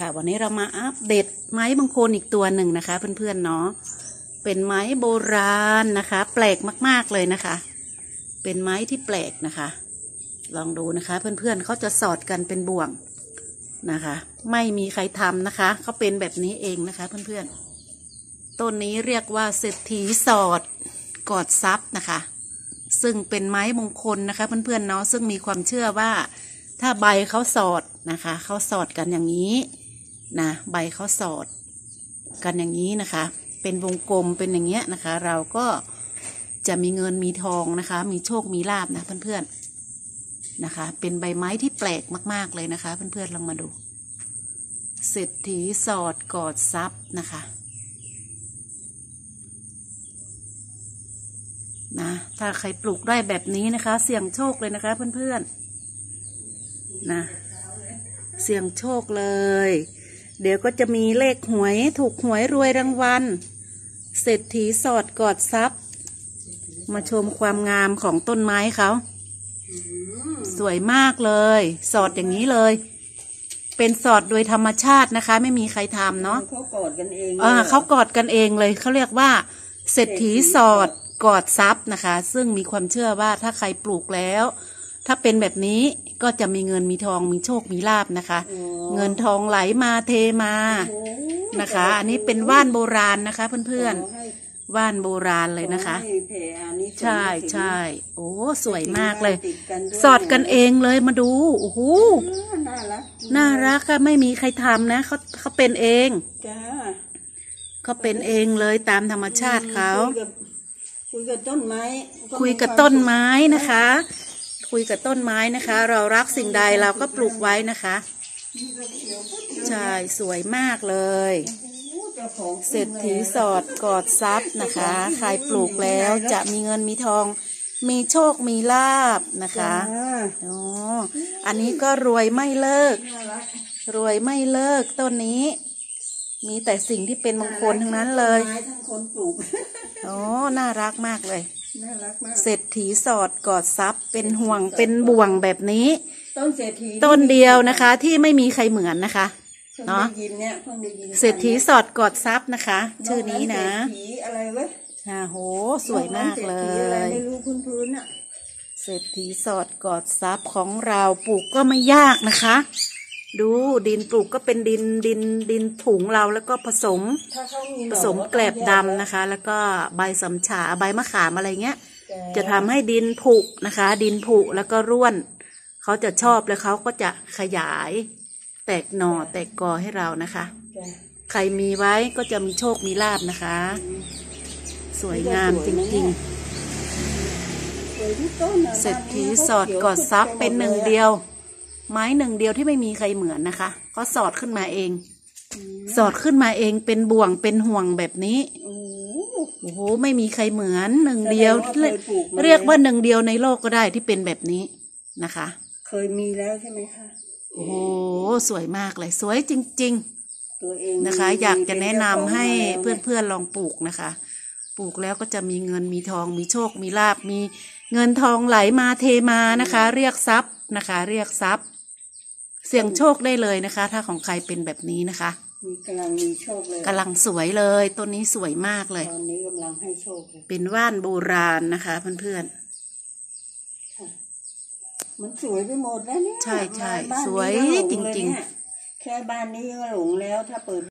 ค่ะ วันนี้เรามาอัปเดตไม้บางโคนอีกตัวหนึ่งนะคะ เพื่อนๆเนาะเป็นไม้โบราณนะคะ แปลกมาก ๆเลยนะคะ เป็นไม้ที่แปลกนะคะ ลองดูนะคะ เพื่อนๆเขาจะสอดกันเป็นบ่วงนะคะ ไม่มีใครทำนะคะเขาเป็นแบบนี้เองนะคะ เพื่อนๆต้นนี้เรียกว่าเศรษฐีสอดกอดซับนะคะ ซึ่งเป็นไม้มงคลนะคะ เพื่อนๆเนาะซึ่งมีความเชื่อว่าถ้าใบเขาสอดนะคะ เขาสอดกันอย่างนี้ นะใบเขาสอดกันอย่างนี้นะคะ เป็นวงกลมเป็นอย่างเงี้ยนะคะ เราก็จะมีเงินมีทองนะคะ มีโชคมีลาบนะเพื่อนๆนะคะ เป็นใบไม้ที่แปลกมาก ๆเลยนะคะ เพื่อนๆลองมาดูเศรษฐีสอดกอดทรัพย์นะคะนะถ้าใครปลูกได้แบบนี้นะคะ เสี่ยงโชคเลยนะคะเพื่อนๆนะเสี่ยงโชคเลย เดี๋ยวก็จะมีเลขหวยถูกหวยรวยรางวัลเศรษฐีสอดกอดทรัพย์ มาชมความงามของต้นไม้เขา สวยมากเลย สอดอย่างนี้เลย เป็นสอดโดยธรรมชาตินะคะ ไม่มีใครทำเนาะเขากอดกันเองอ่าเขากอดกันเองเลย เขาเรียกว่า เศรษฐีสอดกอดทรัพย์นะคะ ซึ่งมีความเชื่อว่าถ้าใครปลูกแล้ว ถ้าเป็นแบบนี้ก็จะมีเงินมีทองมีโชคมีลาบนะคะ เงินทองไหลมาเทมานะคะ อันนี้เป็นว่านโบราณนะคะ เพื่อนๆว่านโบราณเลยนะคะ ใช่ใช่โอ้สวยมากเลย สอดกันเองเลยมาดูโอ้โหน่ารักน่ารักอะไม่มีใครทำนะเขาเขาเป็นเองจ้าเขาเป็นเองเลยตามธรรมชาติเขาคุยกับคุยกับต้นไม้ คุยกับต้นไม้นะคะ คุยกับต้นไม้นะคะ เรารักสิ่งใดเราก็ปลูกไว้นะคะ ใช่สวยมากเลยเจ้าของเศรษฐีสอดกอดทรัพย์นะคะ ใครปลูกแล้วจะมีเงินมีทอง มีโชคมีลาบนะคะจ้าอ๋ออันนี้ก็รวยไม่เลิกน่ารักรวยไม่เลิกต้นนี้ มีแต่สิ่งที่เป็นมงคลทั้งนั้นเลยต้นไม้ทั้งคนปลูกอ๋อน่ารักมากเลย น่ารักมาก เศรษฐีสอดกอดทรัพย์เป็นห่วงเป็นบ่วงแบบนี้ ต้นเศรษฐีต้นเดียวนะคะ ที่ไม่มีใครเหมือนนะคะเพิ่งเนาะได้ยินเนี่ยเพิ่งได้ยินเศรษฐีสอดกอดทรัพย์นะคะ ชื่อนี้นะเศรษฐีอะไรเว้ยอ่าโห สวยมากเลศรษฐีอะไรยไม่รู้พื้นๆน่ะเศรษฐีสอดกอดทรัพย์ของเราปลูกก็ไม่ยากนะคะ ดูดินปลูกก็เป็นดินดินดินถุงเราแล้วก็ผสมถ้าเขามีหผน่อสมแกลบดำนะคะ แล้วก็ใบสำฉาใบมะขามอะไรเงี้ย จะทำให้ดินผุนะคะ ดินผุแล้วก็ร่วนเขาจะชอบแล้วเขาก็จะขยาย แตกหน่อแตกกอให้เรานะคะจ้ะใครมีไว้ก็จะมีโชคมีลาบนะคะ สวยงามจริงสวยทุกต้นน่ะๆเศรษฐีสอดกอดซับเป็นหนึ่งเดียว ไม้หนึ่งเดียวที่ไม่มีใครเหมือนนะคะก็สอดขึ้นมาเอง สอดขึ้นมาเองเป็นบ่วงเป็นห่วงแบบนี้โอ้โหโอ้โหไม่มีใครเหมือนหนึ่งเดียวแสดงว่าเคยปลูกมาเรียกว่าหนึ่งเดียวในโลกก็ได้ที่เป็นแบบนี้นะคะ เคยมีแล้วใช่ไหมคะโอ้โหสวยมากเลยสวยจริงตัวเองๆนะคะมีอยากจะแนะนำให้มีเพื่อนๆลองปลูกนะคะ ปลูกแล้วก็จะมีเงินมีทองมีโชคมีลาบมีเงินทองไหลมาเทมานะคะ เรียกทรัพย์นะคะ เรียกทรัพย์ เสี่ยงโชคได้เลยนะคะ ถ้าของใครเป็นแบบนี้นะคะมีกำลังมีโชคเลยกำลังสวยเลยต้นนี้สวยมากเลยตอนนี้กำลังให้โชคเลยเป็นว่านโบราณนะคะ เพื่อนมันสวยไปหมดแล้วเนี่ยใช่ใช่บ้านนี้สวยก็หลจเลยริงๆเนี่ยแค่บ้านนี้ก็หลงแล้วถ้าเปิด